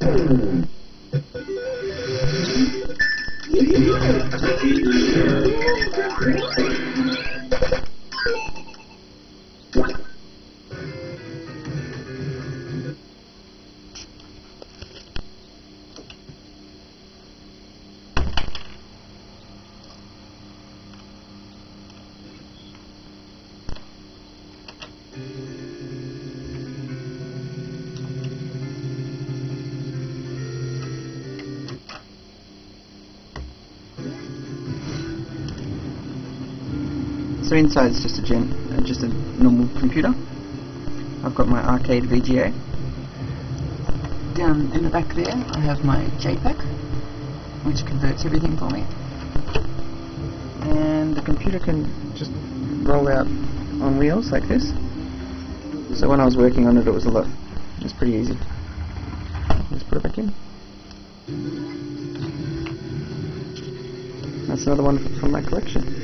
Thank you. So inside is just a gen, uh, just a normal computer. I've got my arcade VGA. Down in the back there, I have my J-PAC, which converts everything for me. And the computer can just roll out on wheels like this. So when I was working on it, it was a lot. It's pretty easy. Let's put it back in. That's another one from my collection.